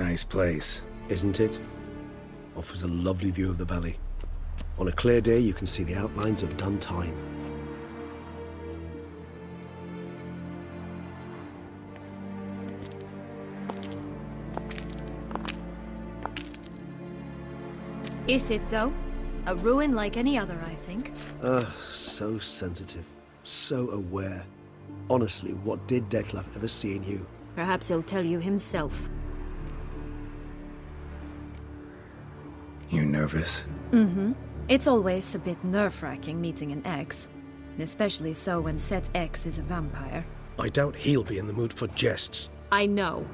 Nice place. Isn't it? Offers a lovely view of the valley. On a clear day, you can see the outlines of Dun Tynne. Is it, though? A ruin like any other, I think. Ah, so sensitive. So aware. Honestly, what did Dettlaff ever see in you? Perhaps he'll tell you himself. Nervous? Mm-hmm. It's always a bit nerve-wracking meeting an ex. Especially so when Set X is a vampire. I doubt he'll be in the mood for jests. I know.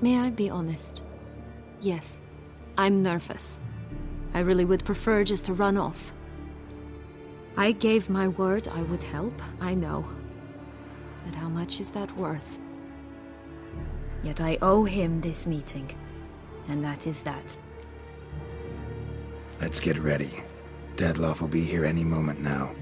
May I be honest? Yes, I'm nervous. I really would prefer just to run off. I gave my word I would help, I know. But how much is that worth? Yet I owe him this meeting. And that is that. Let's get ready. Dettlaff will be here any moment now.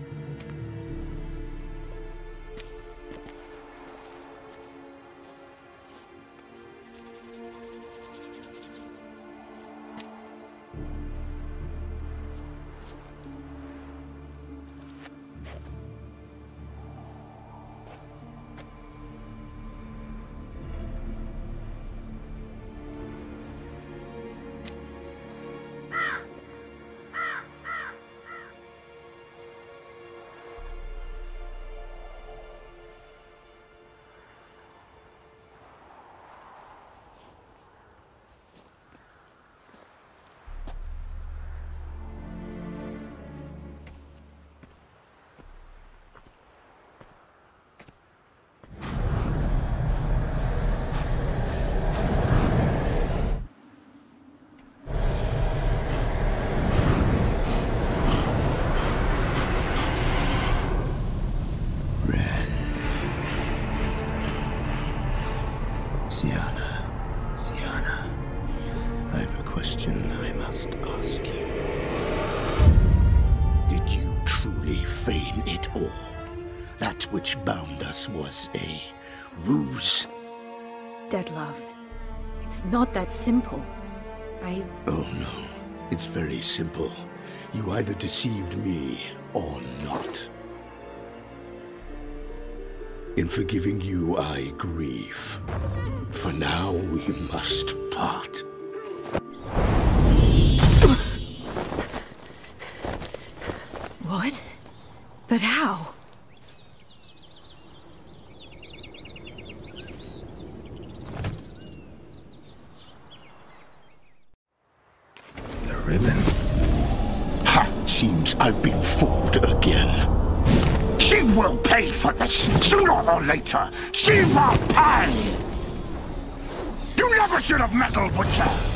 Dettlaff, it's not that simple. I... Oh no, it's very simple. You either deceived me or not. In forgiving you, I grieve. For now, we must part. What? But how? The ribbon. Ha! Seems I've been fooled again. She will pay for this, sooner or later. She will pay! You never should have meddled with!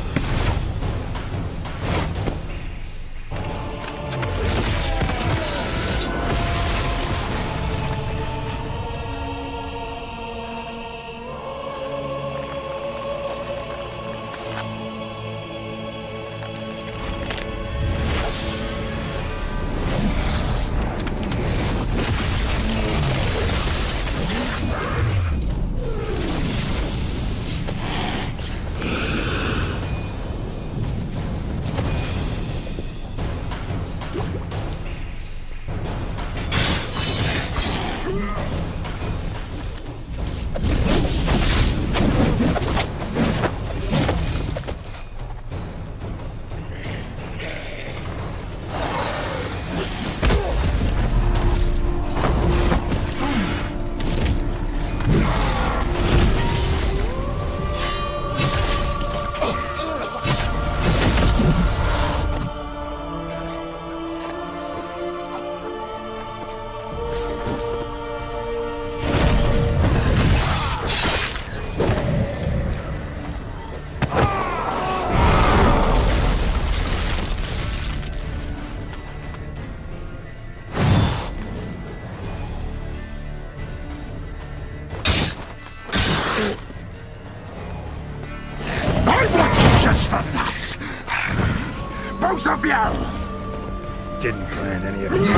Both of you! Didn't plan any of this.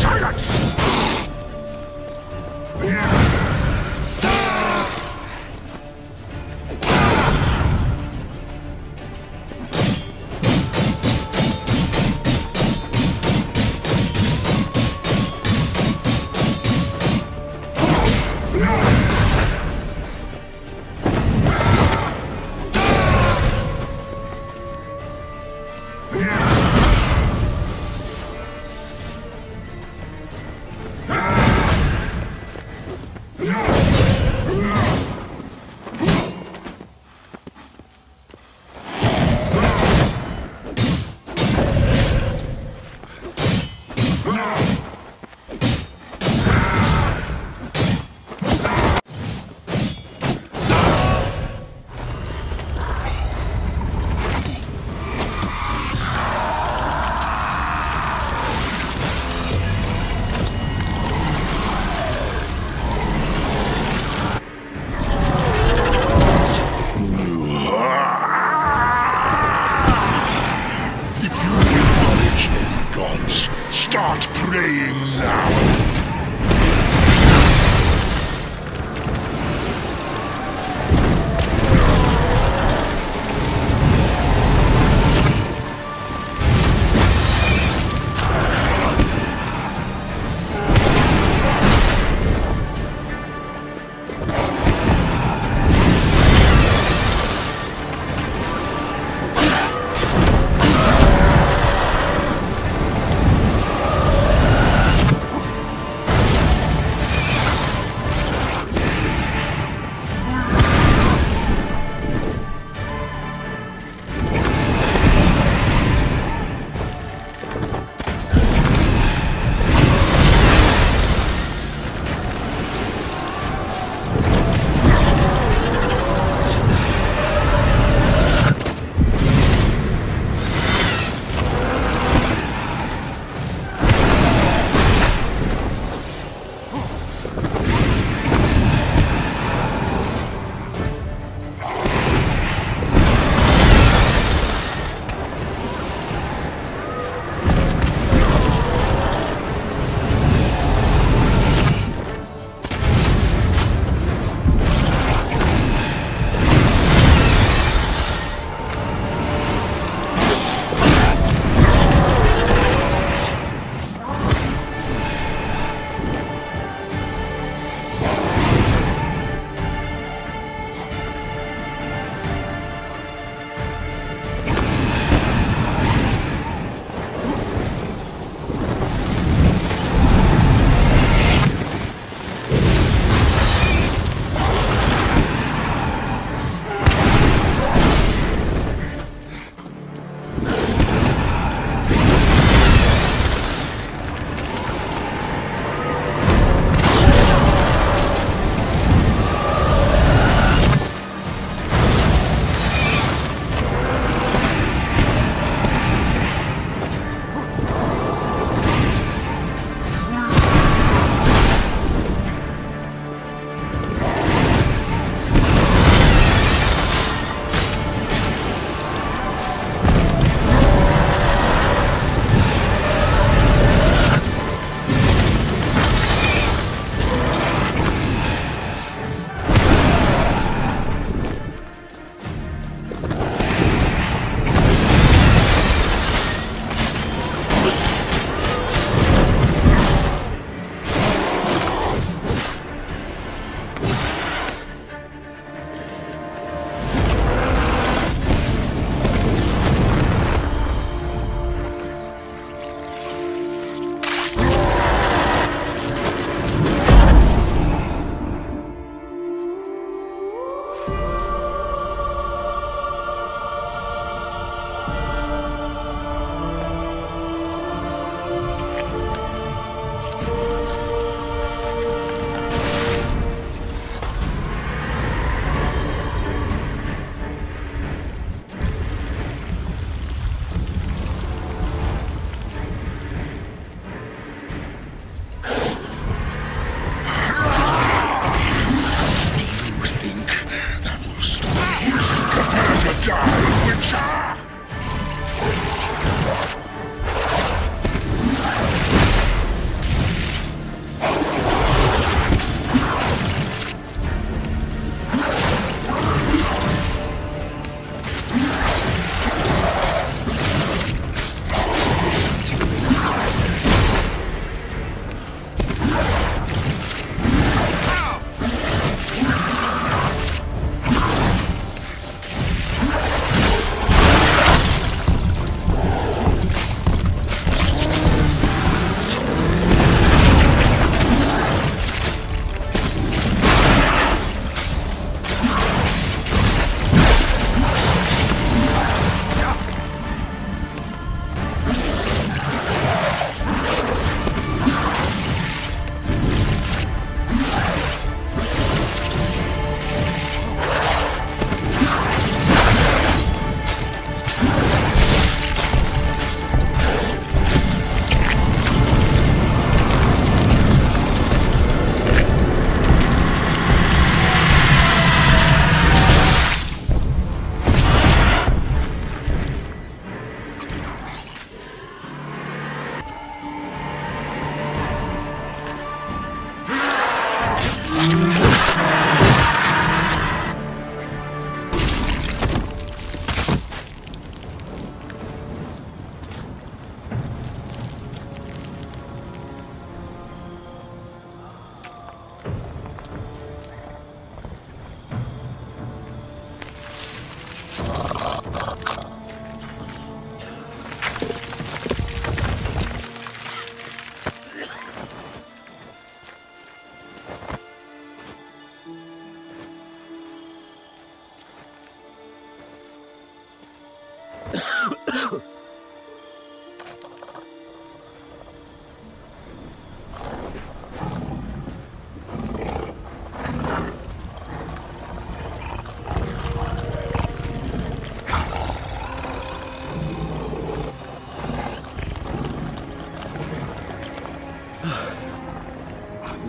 Silence!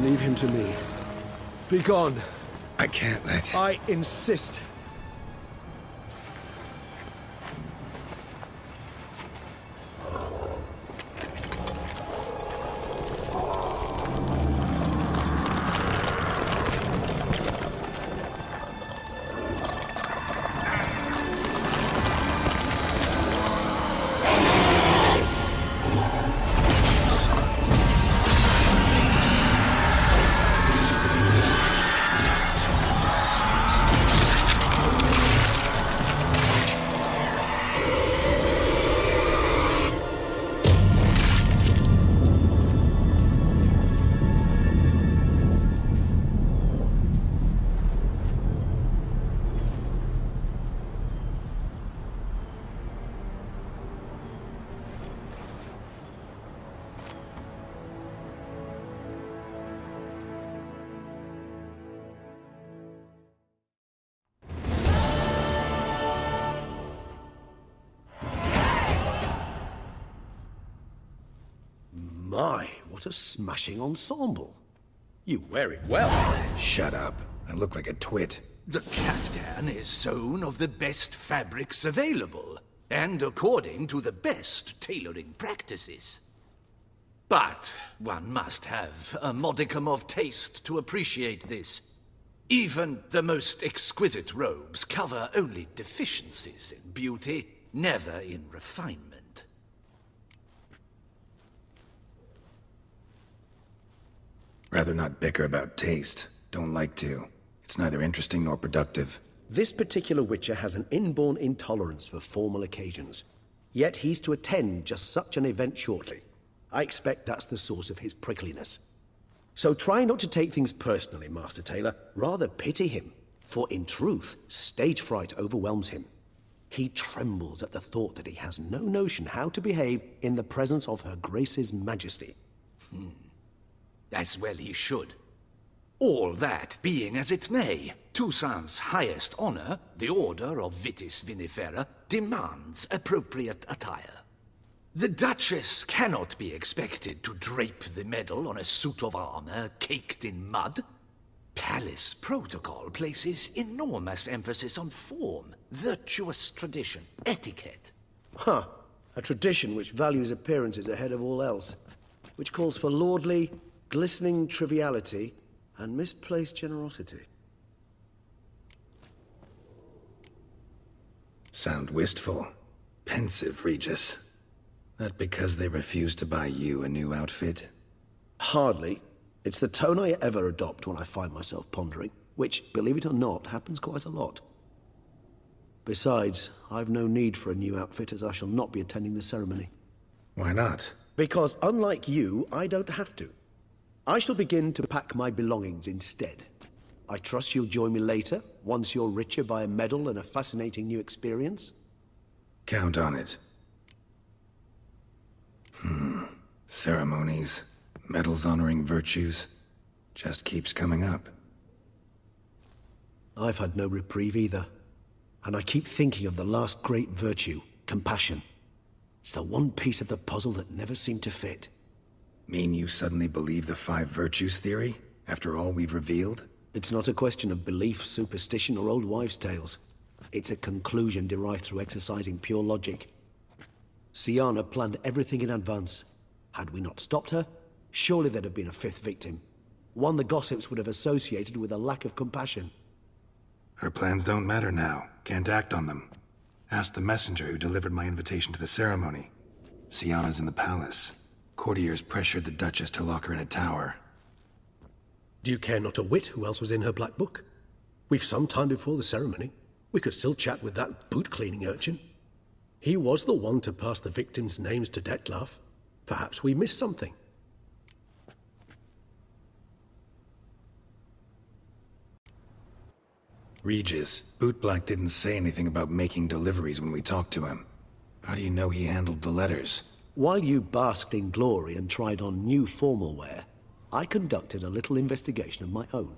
Leave him to me. Be gone. I can't let. I insist. A smashing ensemble. You wear it well. Shut up. I look like a twit. The caftan is sewn of the best fabrics available, and according to the best tailoring practices. But one must have a modicum of taste to appreciate this. Even the most exquisite robes cover only deficiencies in beauty, never in refinement. Rather not bicker about taste. Don't like to. It's neither interesting nor productive. This particular Witcher has an inborn intolerance for formal occasions. Yet he's to attend just such an event shortly. I expect that's the source of his prickliness. So try not to take things personally, Master Taylor. Rather pity him. For in truth, stage fright overwhelms him. He trembles at the thought that he has no notion how to behave in the presence of Her Grace's Majesty. Hmm. As well he should. All that being as it may, Toussaint's highest honor, the Order of Vitis Vinifera, demands appropriate attire. The Duchess cannot be expected to drape the medal on a suit of armor caked in mud. Palace protocol places enormous emphasis on form, virtuous tradition, etiquette. Huh. A tradition which values appearances ahead of all else. Which calls for lordly, glistening triviality and misplaced generosity. Sound wistful. Pensive, Regis. That because they refuse to buy you a new outfit? Hardly. It's the tone I ever adopt when I find myself pondering, which, believe it or not, happens quite a lot. Besides, I've no need for a new outfit as I shall not be attending the ceremony. Why not? Because unlike you, I don't have to. I shall begin to pack my belongings instead. I trust you'll join me later, once you're richer by a medal and a fascinating new experience. Count on it. Hmm. Ceremonies, medals honoring virtues. Just keeps coming up. I've had no reprieve either. And I keep thinking of the last great virtue, compassion. It's the one piece of the puzzle that never seemed to fit. Mean you suddenly believe the five virtues theory? After all we've revealed? It's not a question of belief, superstition, or old wives' tales. It's a conclusion derived through exercising pure logic. Syanna planned everything in advance. Had we not stopped her, surely there'd have been a fifth victim. One the gossips would have associated with a lack of compassion. Her plans don't matter now. Can't act on them. Ask the messenger who delivered my invitation to the ceremony. Syanna's in the palace. Courtiers pressured the Duchess to lock her in a tower. Do you care not a whit who else was in her black book? We've some time before the ceremony. We could still chat with that boot-cleaning urchin. He was the one to pass the victims' names to Dettlaff. Perhaps we missed something. Regis, Bootblack didn't say anything about making deliveries when we talked to him. How do you know he handled the letters? While you basked in glory and tried on new formal wear, I conducted a little investigation of my own.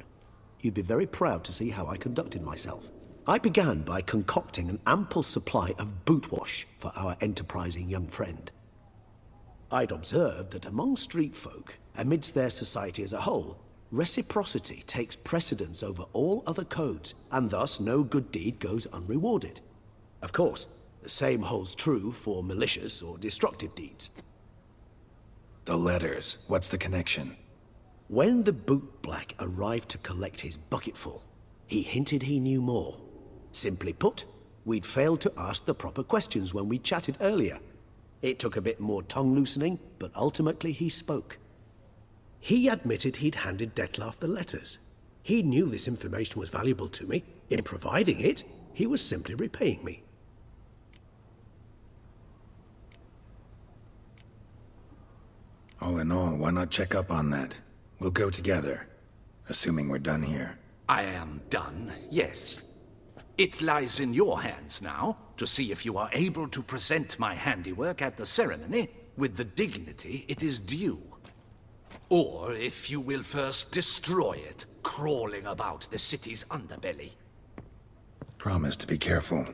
You'd be very proud to see how I conducted myself. I began by concocting an ample supply of boot wash for our enterprising young friend. I'd observed that among street folk, amidst their society as a whole, reciprocity takes precedence over all other codes, and thus no good deed goes unrewarded. Of course, the same holds true for malicious or destructive deeds. The letters. What's the connection? When the bootblack arrived to collect his bucketful, he hinted he knew more. Simply put, we'd failed to ask the proper questions when we chatted earlier. It took a bit more tongue loosening, but ultimately he spoke. He admitted he'd handed Dettlaff the letters. He knew this information was valuable to me. In providing it, he was simply repaying me. All in all, why not check up on that? We'll go together. Assuming we're done here. I am done, yes. It lies in your hands now to see if you are able to present my handiwork at the ceremony with the dignity it is due. Or if you will first destroy it, crawling about the city's underbelly. Promise to be careful.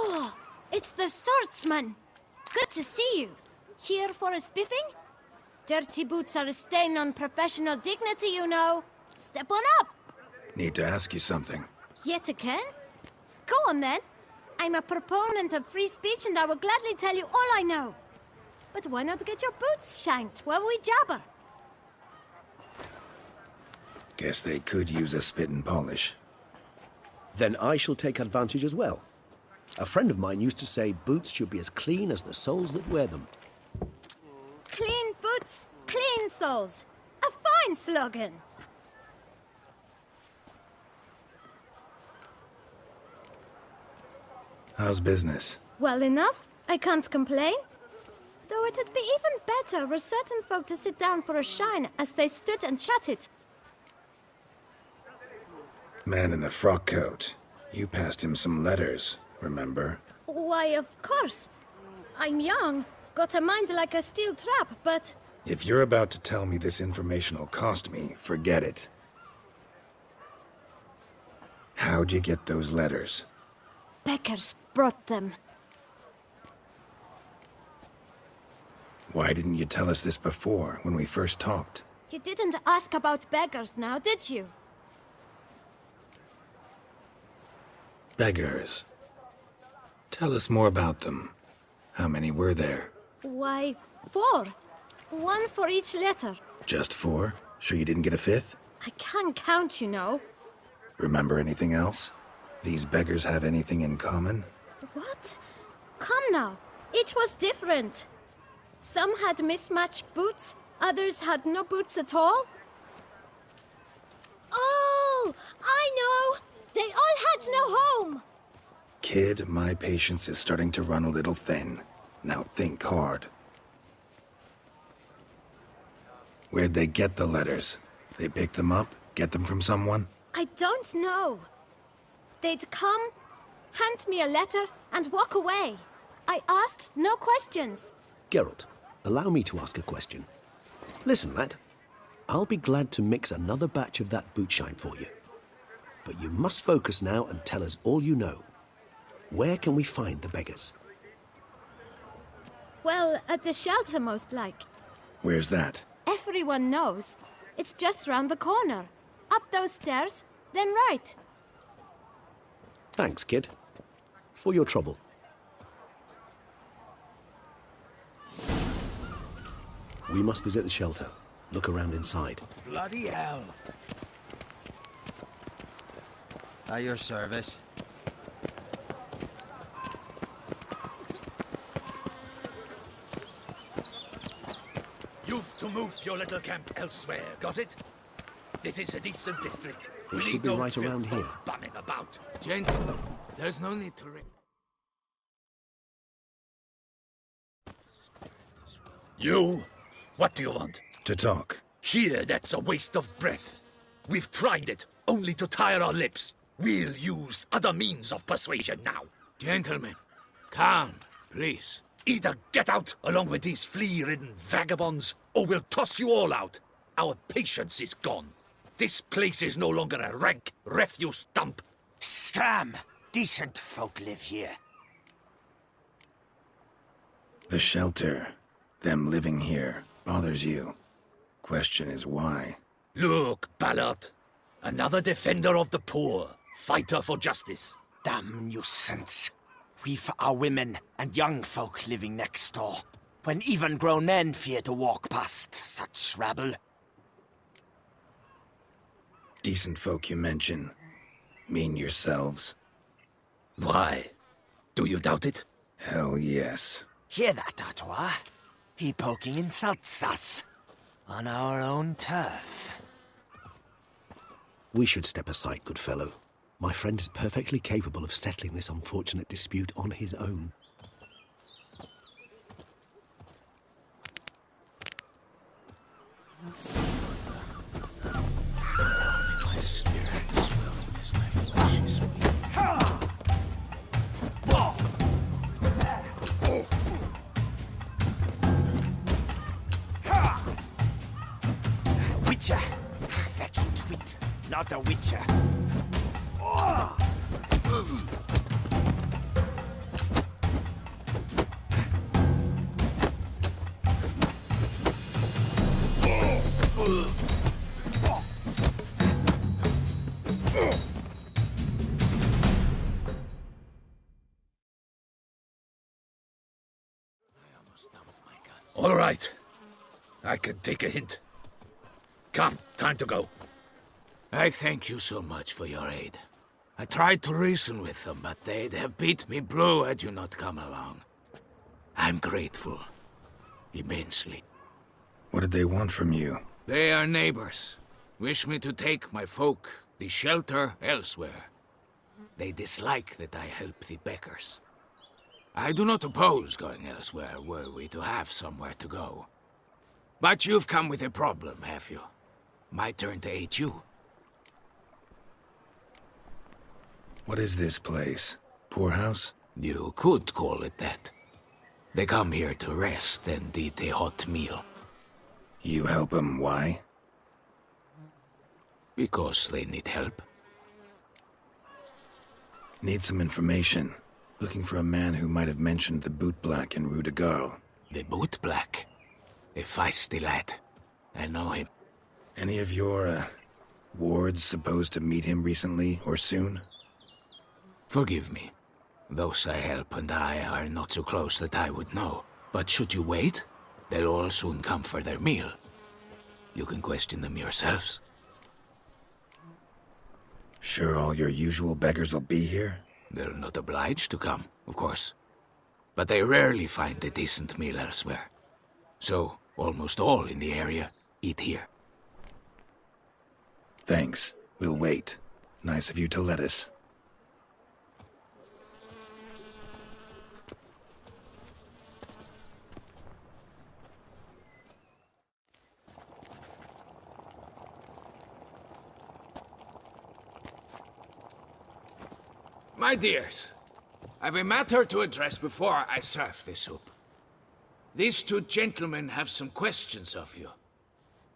Oh, it's the swordsman. Good to see you. Here for a spiffing? Dirty boots are a stain on professional dignity, you know. Step on up. Need to ask you something. Yet again? Go on then. I'm a proponent of free speech and I will gladly tell you all I know. But why not get your boots shanked while we jabber? Guess they could use a spit and polish. Then I shall take advantage as well. A friend of mine used to say boots should be as clean as the soles that wear them. Clean boots, clean soles. A fine slogan. How's business? Well enough. I can't complain. Though it'd be even better were certain folk to sit down for a shine as they stood and chatted. Man in the frock coat. You passed him some letters, remember? Why, of course. I'm young, got a mind like a steel trap, but If you're about to tell me this information will cost me, forget it. How'd you get those letters? beggars brought them. Why didn't you tell us this before, when we first talked? You didn't ask about beggars now, did you? Beggars. Tell us more about them. How many were there? Why, four. One for each letter. Just four? Sure you didn't get a fifth? I can't count, you know. Remember anything else? These beggars have anything in common? What? Come now. Each was different. Some had mismatched boots, others had no boots at all. Oh, I know! They all had no home! Kid, my patience is starting to run a little thin. Now think hard. Where'd they get the letters? They pick them up? Get them from someone? I don't know. They'd come, hand me a letter, and walk away. I asked no questions. Geralt, allow me to ask a question. Listen, lad. I'll be glad to mix another batch of that boot shine for you. But you must focus now and tell us all you know. Where can we find the beggars? Well, at the shelter, most like. Where's that? Everyone knows. It's just round the corner. Up those stairs, then right. Thanks, kid. For your trouble. We must visit the shelter. Look around inside. Bloody hell. At your service. To move your little camp elsewhere, got it? This is a decent district. We should be right around here. Bumming about. Gentlemen, there's no need to. Re- You? What do you want? To talk. Here, that's a waste of breath. We've tried it, only to tire our lips. We'll use other means of persuasion now. Gentlemen, calm, please. Either get out along with these flea-ridden vagabonds, or we'll toss you all out. Our patience is gone. This place is no longer a rank refuse dump. Scram! Decent folk live here. The shelter, them living here, bothers you. Question is why. Look, Ballard. Another defender of the poor, fighter for justice. Damn nuisance. We've our women and young folk living next door, when even grown men fear to walk past such rabble. Decent folk you mention. Mean yourselves. Why? Do you doubt it? Hell yes. Hear that, Artois? He poking insults us. On our own turf. We should step aside, good fellow. My friend is perfectly capable of settling this unfortunate dispute on his own. My spirit is willing as my flesh is weak. Witcher! Fucking twit. Not a witcher. All right. I can take a hint. Come, time to go. I thank you so much for your aid. I tried to reason with them, but they'd have beat me blue had you not come along. I'm grateful. Immensely. What did they want from you? They are neighbors. Wish me to take my folk, the shelter, elsewhere. They dislike that I help the Beckers. I do not oppose going elsewhere were we to have somewhere to go. But you've come with a problem, have you? My turn to aid you. What is this place? Poorhouse? You could call it that. They come here to rest and eat a hot meal. You help help 'em, why? Because they need help. Need some information. Looking for a man who might have mentioned the bootblack in Rue de Garl. The bootblack? A feisty lad. I know him. Any of your, uh, wards supposed to meet him recently or soon? Forgive me. Those I help and I are not so close that I would know. But should you wait, they'll all soon come for their meal. You can question them yourselves. Sure all your usual beggars will be here? They're not obliged to come, of course. But they rarely find a decent meal elsewhere. So, almost all in the area eat here. Thanks. We'll wait. Nice of you to let us. My dears, I've a matter to address before I serve the soup. These two gentlemen have some questions of you.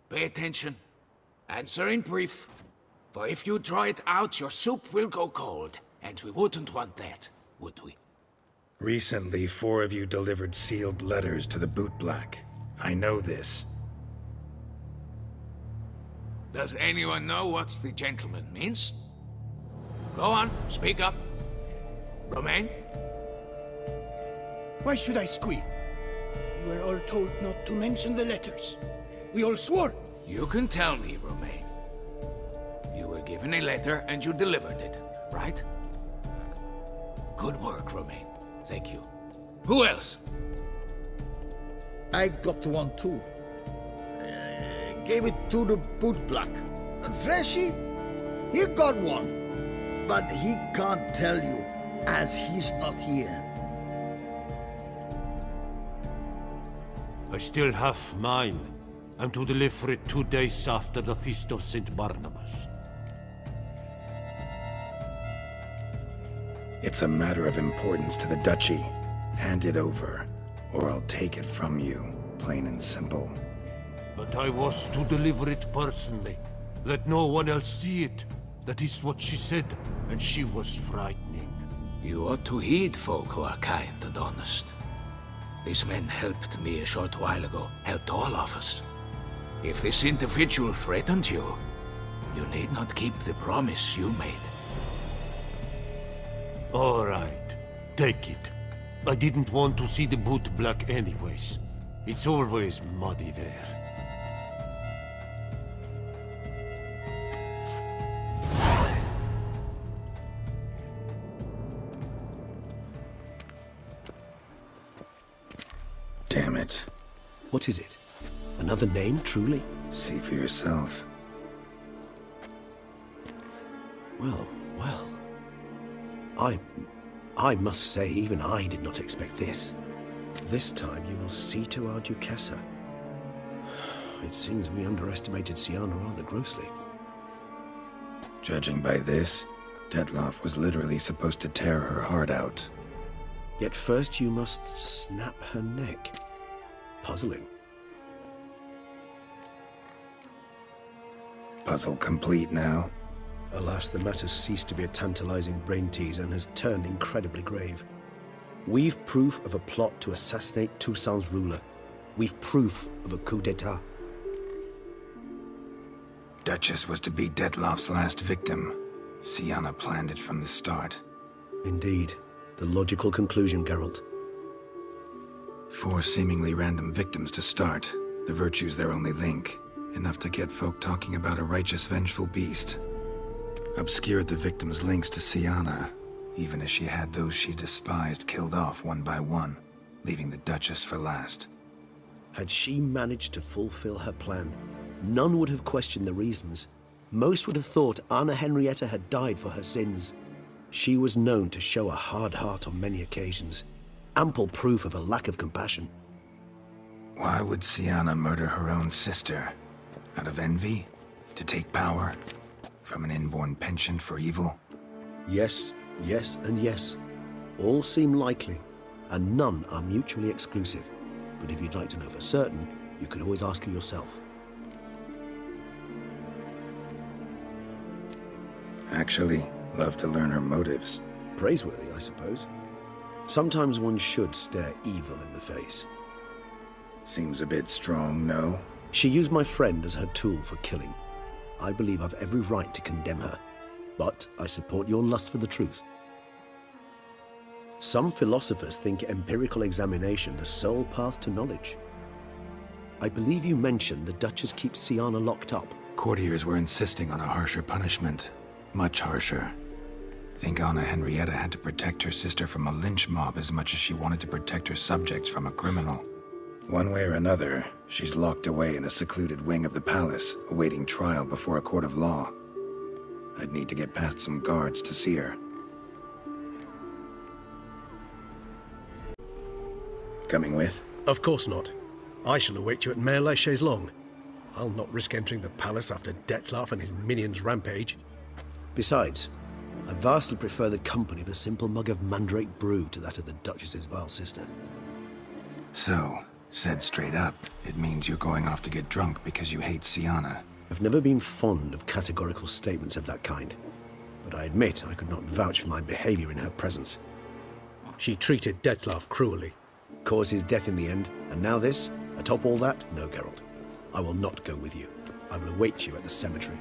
Pay attention. Answer in brief. For if you draw it out, your soup will go cold. And we wouldn't want that, would we? Recently, four of you delivered sealed letters to the bootblack. I know this. Does anyone know what the gentleman means? Go on, speak up. Romain? Why should I squeal? We were all told not to mention the letters. We all swore. You can tell me, Romain. You were given a letter and you delivered it, right? Good work, Romain. Thank you. Who else? I got one too. Uh, gave it to the bootblack. And Freshy, he got one. But he can't tell you, as he's not here. I still have mine. I'm to deliver it two days after the Feast of St. Barnabas. It's a matter of importance to the Duchy. Hand it over, or I'll take it from you, plain and simple. But I was to deliver it personally. Let no one else see it. That is what she said, and she was frightening. You ought to heed folk who are kind and honest. These men helped me a short while ago, helped all of us. If this individual threatened you, you need not keep the promise you made. All right, take it. I didn't want to see the boot black anyways. It's always muddy there. What is it? Another name, truly? See for yourself. Well, well. I... I must say, even I did not expect this. This time you will see to our Duquesa. It seems we underestimated Syanna rather grossly. Judging by this, Dettlaff was literally supposed to tear her heart out. Yet first you must snap her neck. Puzzling. Puzzle complete now? Alas, the matter ceased to be a tantalizing brain tease and has turned incredibly grave. We've proof of a plot to assassinate Toussaint's ruler. We've proof of a coup d'etat. Duchess was to be Dettlaff's last victim. Syanna planned it from the start. Indeed. The logical conclusion, Geralt. Four seemingly random victims to start. The virtue's their only link. Enough to get folk talking about a righteous, vengeful beast. Obscured the victims' links to Syanna, even as she had those she despised killed off one by one, leaving the Duchess for last. Had she managed to fulfill her plan, none would have questioned the reasons. Most would have thought Anna Henrietta had died for her sins. She was known to show a hard heart on many occasions, ample proof of a lack of compassion. Why would Syanna murder her own sister? Out of envy? To take power? From an inborn penchant for evil? Yes, yes, and yes. All seem likely, and none are mutually exclusive. But if you'd like to know for certain, you could always ask her yourself. Actually, love to learn her motives. Praiseworthy, I suppose. Sometimes one should stare evil in the face. Seems a bit strong, no? She used my friend as her tool for killing. I believe I've every right to condemn her. But I support your lust for the truth. Some philosophers think empirical examination the sole path to knowledge. I believe you mentioned the Duchess keeps Syanna locked up. Courtiers were insisting on a harsher punishment. Much harsher. Think Anna Henrietta had to protect her sister from a lynch mob as much as she wanted to protect her subjects from a criminal. One way or another, she's locked away in a secluded wing of the palace, awaiting trial before a court of law. I'd need to get past some guards to see her. Coming with? Of course not. I shall await you at Mère-Lachaiselongue. I'll not risk entering the palace after Dettlaff and his minions rampage. Besides, I vastly prefer the company of a simple mug of mandrake brew to that of the Duchess's vile sister. So, said straight up, it means you're going off to get drunk because you hate Syanna. I've never been fond of categorical statements of that kind, but I admit I could not vouch for my behavior in her presence. She treated Dettlaff cruelly, caused his death in the end, and now this? Atop all that? No, Geralt. I will not go with you. I will await you at the cemetery.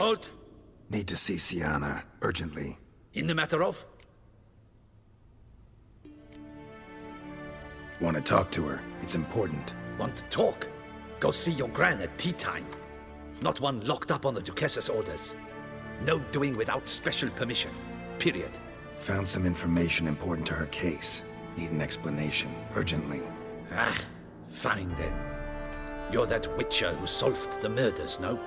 Halt! Need to see Syanna urgently. In the matter of? Want to talk to her. It's important. Want to talk? Go see your gran at tea time. Not one locked up on the Duchess's orders. No doing without special permission. Period. Found some information important to her case. Need an explanation, urgently. Ah, fine then. You're that witcher who solved the murders, no?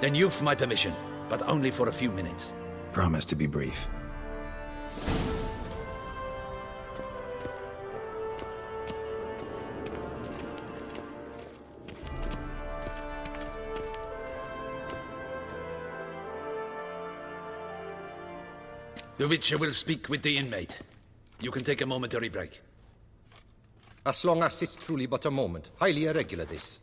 Then you've my permission, but only for a few minutes. Promise to be brief. The Witcher will speak with the inmate. You can take a momentary break. As long as it's truly but a moment. Highly irregular, this.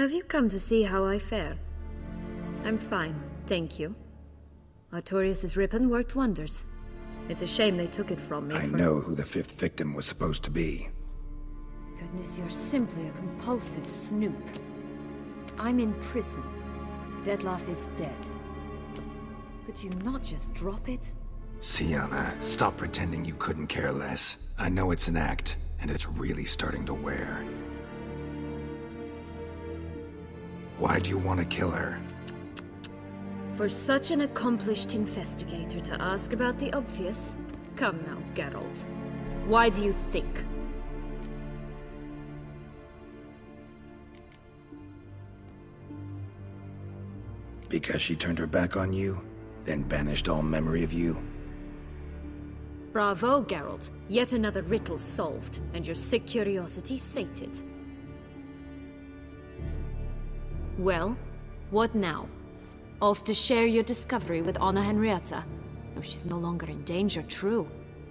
Have you come to see how I fare? I'm fine, thank you. Artorius' ribbon worked wonders. It's a shame they took it from me I for- know who the fifth victim was supposed to be. Goodness, you're simply a compulsive snoop. I'm in prison. Dettlaff is dead. Could you not just drop it? Syanna, stop pretending you couldn't care less. I know it's an act, and it's really starting to wear. Why do you want to kill her? For such an accomplished investigator to ask about the obvious? Come now, Geralt. Why do you think? Because she turned her back on you, then banished all memory of you? Bravo, Geralt. Yet another riddle solved, and your sick curiosity sated. Well, what now? Off to share your discovery with Anna Henrietta? No, she's no longer in danger, true.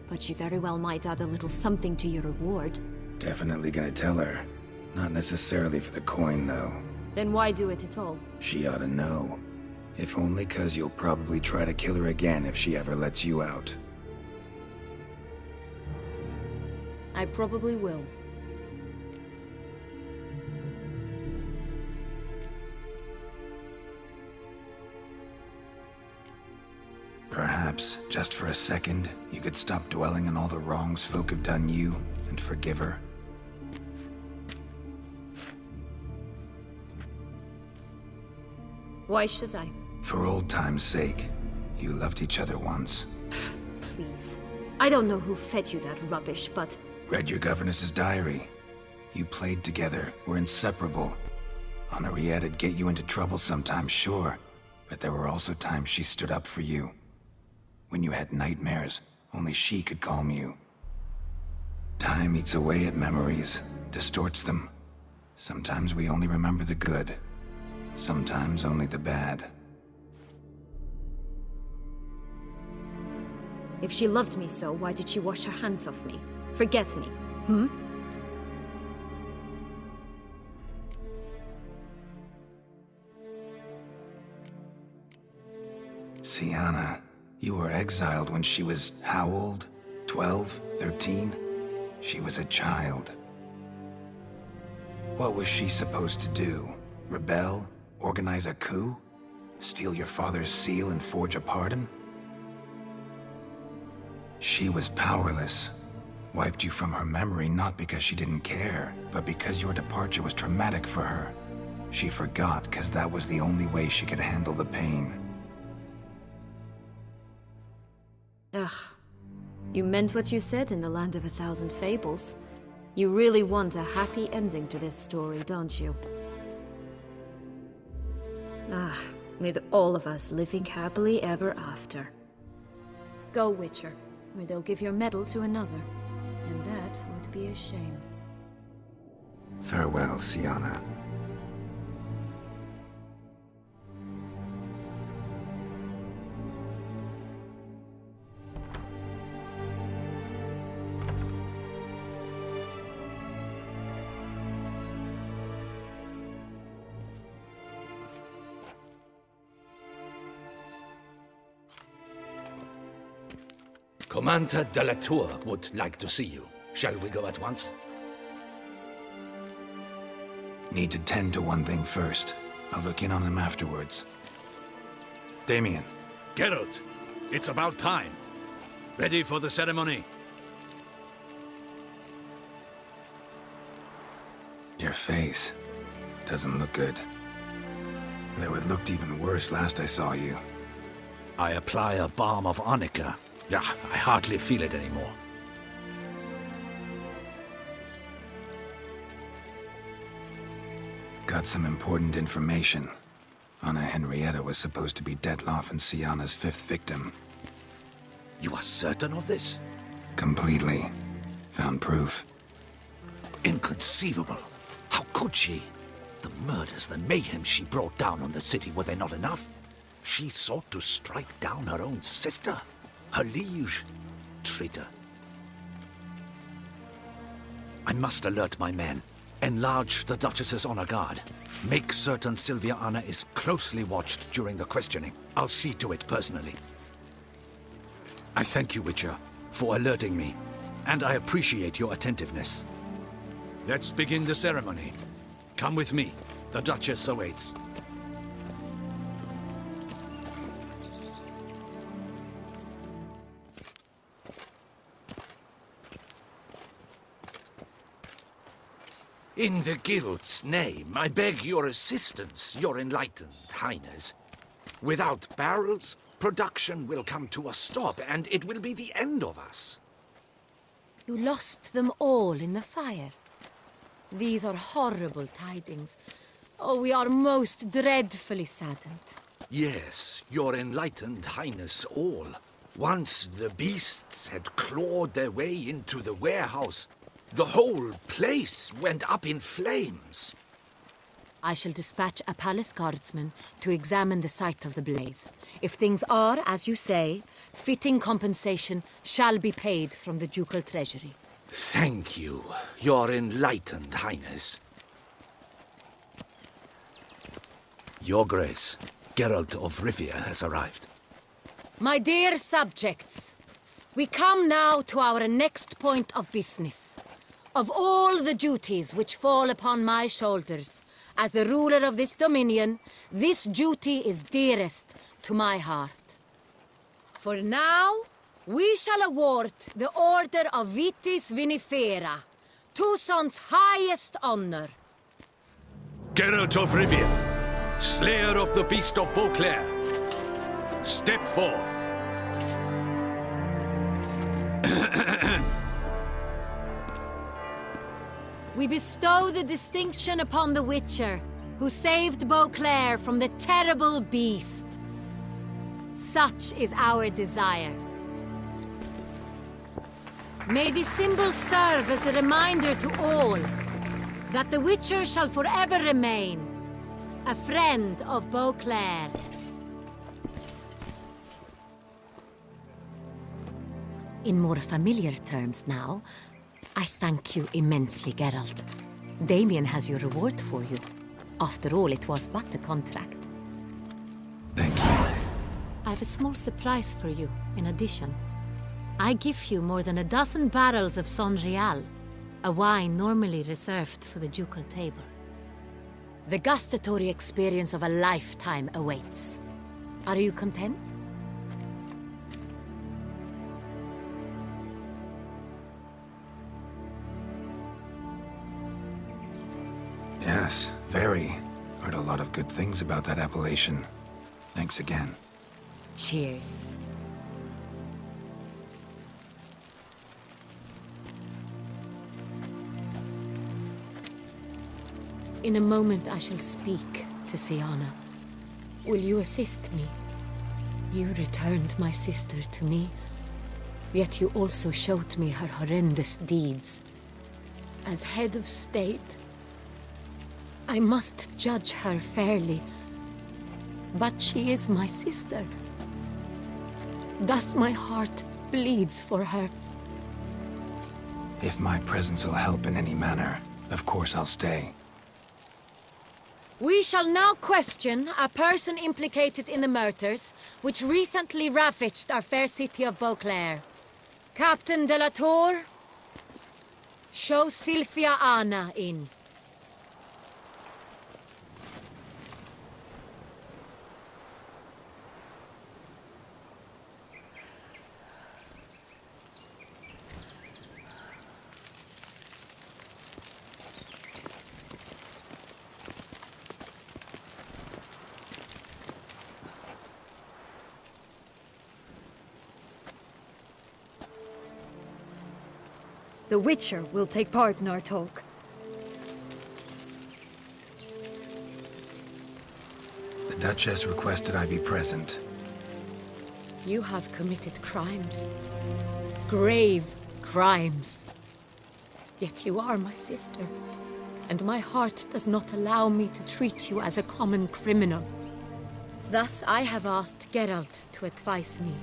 But she very well might add a little something to your reward. Definitely gonna tell her. Not necessarily for the coin, though. Then why do it at all? She ought to know. If only cause you'll probably try to kill her again if she ever lets you out. I probably will. Perhaps, just for a second, you could stop dwelling on all the wrongs folk have done you and forgive her. Why should I? For old time's sake. You loved each other once. Please. I don't know who fed you that rubbish, but Read your governess's diary. You played together, were inseparable. Henrietta'd get you into trouble sometimes, sure. But there were also times she stood up for you. When you had nightmares, only she could calm you. Time eats away at memories, distorts them. Sometimes we only remember the good. Sometimes only the bad. if she loved me so, why did she wash her hands off me? Forget me, hmm? Syanna, you were exiled when she was how old? 12? 13? She was a child. What was she supposed to do? Rebel? Organize a coup? Steal your father's seal and forge a pardon? She was powerless. Wiped you from her memory not because she didn't care, but because your departure was traumatic for her. She forgot because that was the only way she could handle the pain. Ugh. You meant what you said in the Land of a Thousand Fables. You really want a happy ending to this story, don't you? Ah, with all of us living happily ever after. Go, Witcher, or they'll give your medal to another. And that would be a shame. Farewell, Syanna. Commander de la Tour would like to see you. Shall we go at once? Need to tend to one thing first. I'll look in on him afterwards. Damien, Geralt, it's about time. Ready for the ceremony? Your face doesn't look good. Though it looked even worse last I saw you. I apply a balm of arnica. Yeah, I hardly feel it anymore. Got some important information. Anna Henrietta was supposed to be Dettlaff and Syanna's fifth victim. You are certain of this? Completely. Found proof. Inconceivable. How could she? The murders, the mayhem she brought down on the city, were they not enough? She sought to strike down her own sister, her liege. Traitor. I must alert my men. Enlarge the Duchess's honor guard. Make certain Sylvia Anna is closely watched during the questioning. I'll see to it personally. I thank you, Witcher, for alerting me, and I appreciate your attentiveness. Let's begin the ceremony. Come with me. The Duchess awaits. In the Guild's name, I beg your assistance, your enlightened highness. Without barrels, production will come to a stop, and it will be the end of us. You lost them all in the fire. These are horrible tidings. Oh, we are most dreadfully saddened. Yes, your enlightened highness all. Once the beasts had clawed their way into the warehouse, the whole place went up in flames. I shall dispatch a palace guardsman to examine the site of the blaze. If things are as you say, fitting compensation shall be paid from the ducal treasury. Thank you, your enlightened highness. Your grace, Geralt of Rivia has arrived. My dear subjects, we come now to our next point of business. Of all the duties which fall upon my shoulders, as the ruler of this dominion, this duty is dearest to my heart. For now, we shall award the Order of Vitis Vinifera, Toussaint's highest honor. Geralt of Rivia, Slayer of the Beast of Beauclair, step forth. We bestow the distinction upon the Witcher, who saved Beauclair from the terrible beast. Such is our desire. May this symbol serve as a reminder to all that the Witcher shall forever remain a friend of Beauclair. In more familiar terms now, I thank you immensely, Geralt. Damien has your reward for you. After all, it was but a contract. Thank you. I have a small surprise for you, in addition. I give you more than a dozen barrels of Sangreal, a wine normally reserved for the ducal table. The gustatory experience of a lifetime awaits. Are you content? Good things about that appellation. Thanks again. Cheers. In a moment I shall speak to Syanna. Will you assist me? You returned my sister to me, yet you also showed me her horrendous deeds. As head of state, I must judge her fairly. But she is my sister. Thus my heart bleeds for her. If my presence will help in any manner, of course I'll stay. We shall now question a person implicated in the murders which recently ravaged our fair city of Beauclair. Captain de la Tour, show Sylvia Anna in. The Witcher will take part in our talk. The Duchess requested I be present. You have committed crimes. Grave crimes. Yet you are my sister, and my heart does not allow me to treat you as a common criminal. Thus I have asked Geralt to advise me,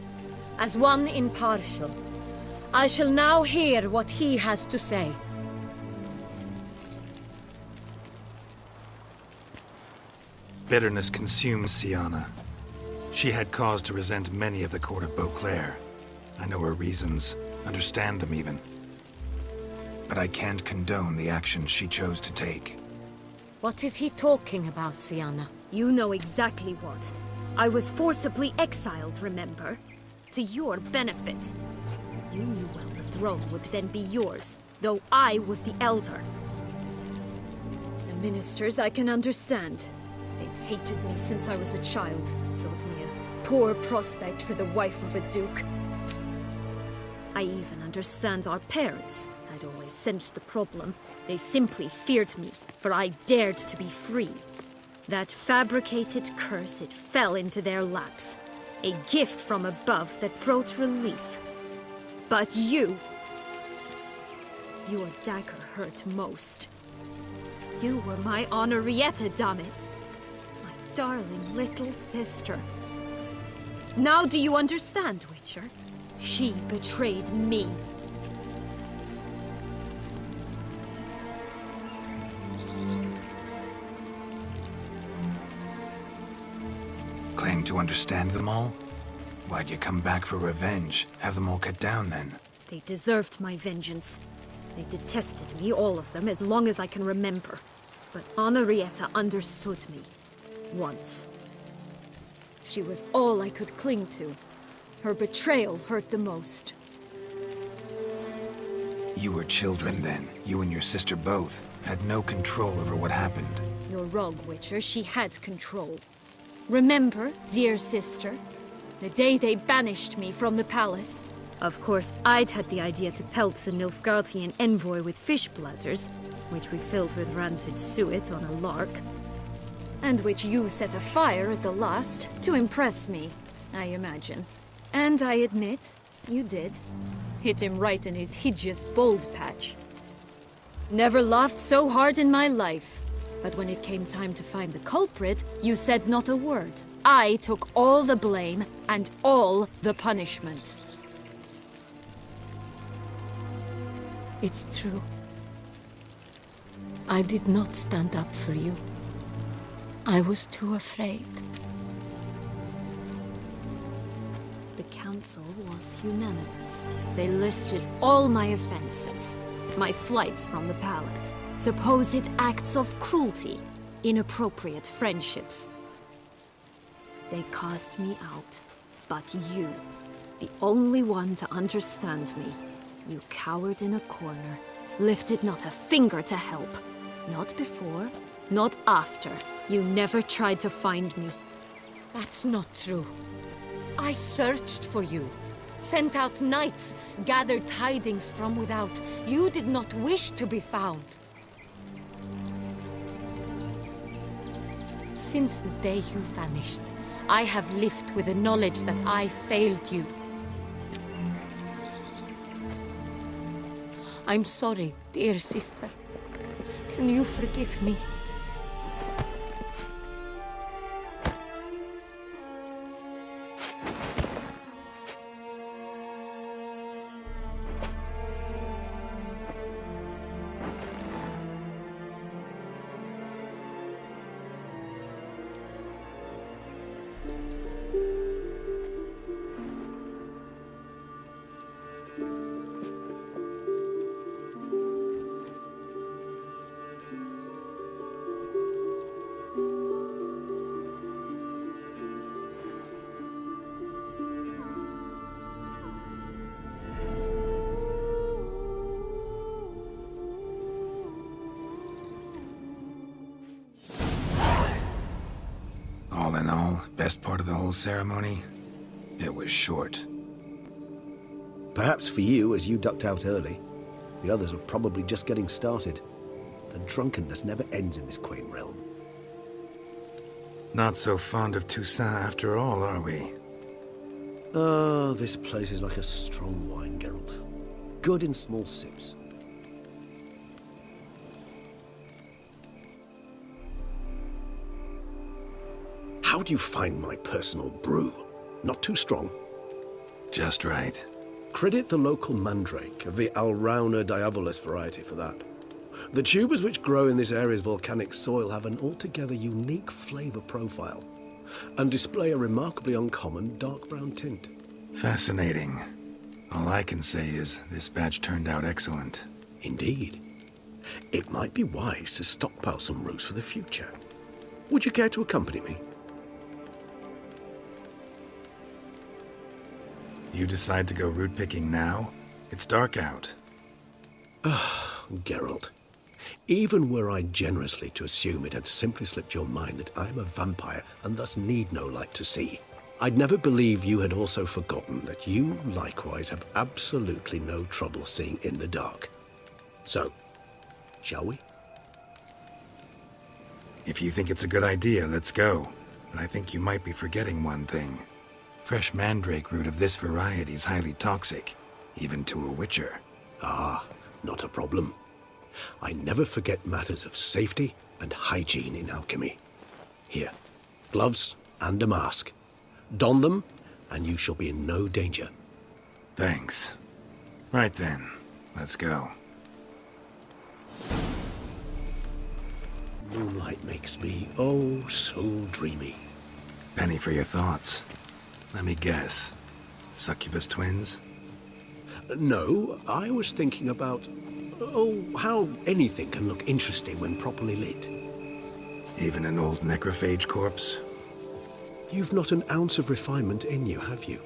as one impartial. I shall now hear what he has to say. Bitterness consumed Syanna. She had cause to resent many of the court of Beauclair. I know her reasons, understand them even. But I can't condone the actions she chose to take. What is he talking about, Syanna? You know exactly what. I was forcibly exiled, remember? To your benefit. You knew well the throne would then be yours, though I was the elder. The ministers I can understand. They'd hated me since I was a child, thought me a poor prospect for the wife of a duke. I even understand our parents. I'd always sensed the problem. They simply feared me, for I dared to be free. That fabricated curse, it fell into their laps. A gift from above that brought relief. But you... Your dagger hurt most. You were my Honorrietta, damn it! My darling little sister. Now do you understand, Witcher? She betrayed me. Claim to understand them all? Why'd you come back for revenge? Have them all cut down then? They deserved my vengeance. They detested me, all of them, as long as I can remember. But Honorrietta understood me. Once. She was all I could cling to. Her betrayal hurt the most. You were children then. You and your sister both had no control over what happened. You're wrong, Witcher. She had control. Remember, dear sister, the day they banished me from the palace? Of course, I'd had the idea to pelt the Nilfgaardian envoy with fish bladders, which we filled with rancid suet on a lark. And which you set afire at the last, to impress me, I imagine. And I admit, you did. Hit him right in his hideous bald patch. Never laughed so hard in my life. But when it came time to find the culprit, you said not a word. I took all the blame and all the punishment. It's true. I did not stand up for you. I was too afraid. The council was unanimous. They listed all my offenses. My flights from the palace, supposed acts of cruelty, inappropriate friendships. They cast me out. But you, the only one to understand me, you cowered in a corner, lifted not a finger to help. Not before, not after. You never tried to find me. That's not true. I searched for you. Sent out knights, gathered tidings from without. You did not wish to be found. Since the day you vanished, I have lived with the knowledge that I failed you. I'm sorry, dear sister. Can you forgive me? Best part of the whole ceremony? It was short. Perhaps for you, as you ducked out early. The others are probably just getting started. The drunkenness never ends in this quaint realm. Not so fond of Toussaint after all, are we? Ah, this place is like a strong wine, Geralt. Good in small sips. Do you find my personal brew? Not too strong? Just right. Credit the local mandrake of the Alrauna diabolus variety for that. The tubers which grow in this area's volcanic soil have an altogether unique flavour profile and display a remarkably uncommon dark brown tint. Fascinating. All I can say is this batch turned out excellent. Indeed. It might be wise to stockpile some roots for the future. Would you care to accompany me? You decide to go root picking now? It's dark out. Ah, Geralt. Even were I generously to assume it had simply slipped your mind that I am a vampire and thus need no light to see, I'd never believe you had also forgotten that you likewise have absolutely no trouble seeing in the dark. So, shall we? If you think it's a good idea, let's go. But I think you might be forgetting one thing. Fresh mandrake root of this variety is highly toxic, even to a witcher. Ah, not a problem. I never forget matters of safety and hygiene in alchemy. Here, gloves and a mask. Don them, and you shall be in no danger. Thanks. Right then, let's go. Moonlight makes me oh so dreamy. Penny for your thoughts. Let me guess. Succubus twins? No, I was thinking about. Oh, how anything can look interesting when properly lit. Even an old necrophage corpse? You've not an ounce of refinement in you, have you?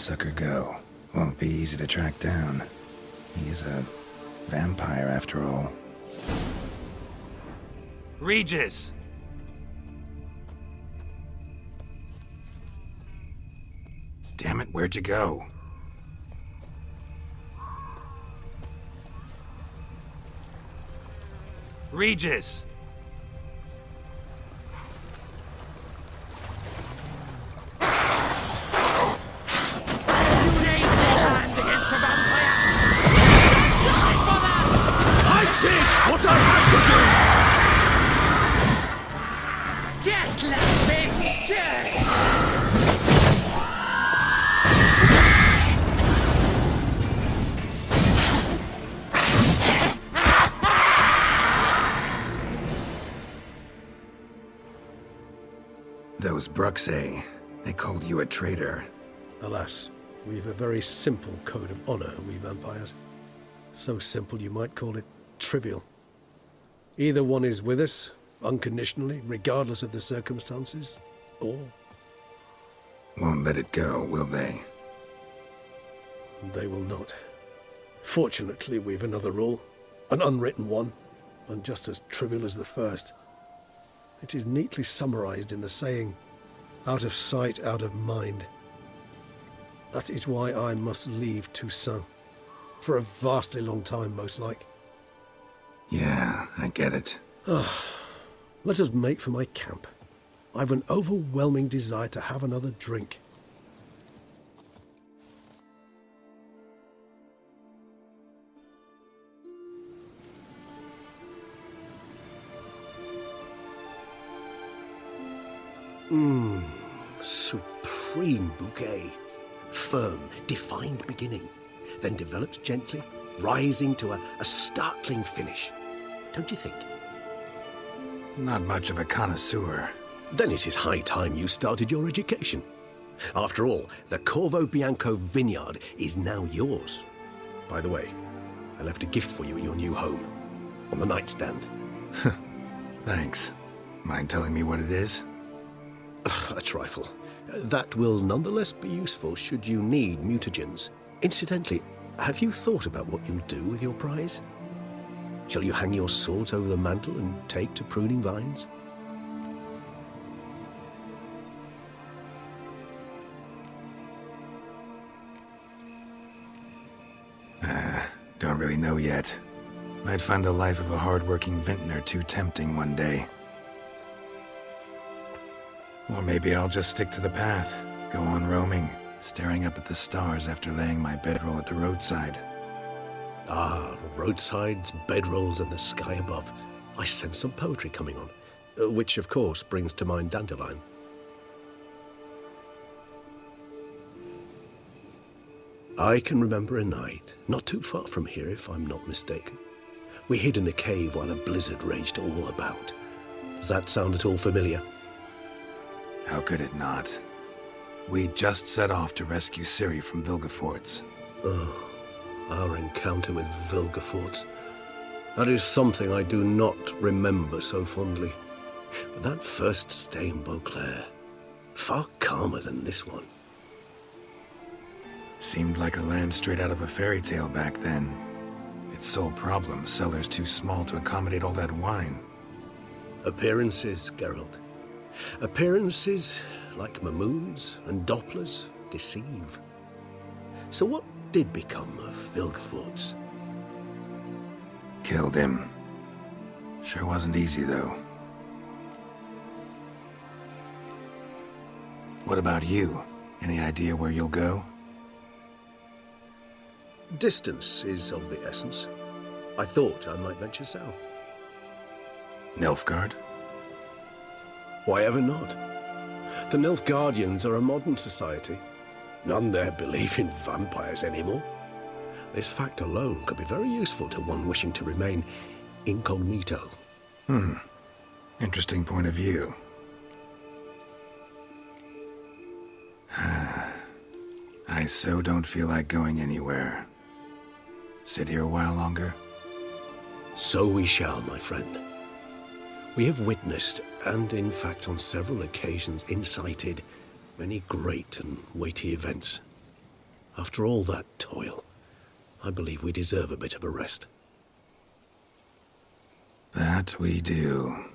Bloodsucker go? Won't be easy to track down. He's a vampire after all. Regis! Damn it, where'd you go? Regis! Those eh? they called you a traitor. Alas, we've a very simple code of honor, we vampires. So simple you might call it trivial. Either one is with us, unconditionally, regardless of the circumstances, or Won't let it go, will they? they will not. Fortunately, we've another rule, an unwritten one, and just as trivial as the first. It is neatly summarized in the saying, out of sight, out of mind. That is why I must leave Toussaint. For a vastly long time, most like. Yeah, I get it. Ah, let us make for my camp. I've an overwhelming desire to have another drink. Mmm, supreme bouquet. Firm, defined beginning, then develops gently, rising to a, a startling finish. Don't you think? Not much of a connoisseur. Then it is high time you started your education. After all, the Corvo Bianco vineyard is now yours. By the way, I left a gift for you in your new home. On the nightstand. Thanks. Mind telling me what it is? A trifle. That will nonetheless be useful should you need mutagens. Incidentally, have you thought about what you'll do with your prize? Shall you hang your swords over the mantle and take to pruning vines? Uh, don't really know yet. Might find the life of a hard-working vintner too tempting one day. Or maybe I'll just stick to the path, go on roaming, staring up at the stars after laying my bedroll at the roadside. Ah, roadsides, bedrolls, and the sky above. I sense some poetry coming on, uh, which of course brings to mind Dandelion. I can remember a night, not too far from here if I'm not mistaken. We hid in a cave while a blizzard raged all about. Does that sound at all familiar? How could it not? We just set off to rescue Ciri from Vilgefortz. Oh, our encounter with Vilgefortz. That is something I do not remember so fondly. But that first stay in Beauclair, far calmer than this one. Seemed like a land straight out of a fairy tale back then. Its sole problem, cellars too small to accommodate all that wine. Appearances, Geralt. Appearances, like Mamunes and Dopplers, deceive. So what did become of Vilgefortz? Killed him. Sure wasn't easy, though. What about you? Any idea where you'll go? Distance is of the essence. I thought I might venture south. Nilfgaard? Why ever not? The Nilfgaardians are a modern society. None there believe in vampires anymore. This fact alone could be very useful to one wishing to remain incognito. Hmm. Interesting point of view. I so don't feel like going anywhere. Sit here a while longer? So we shall, my friend. We have witnessed, and in fact on several occasions incited, many great and weighty events. After all that toil, I believe we deserve a bit of a rest. That we do.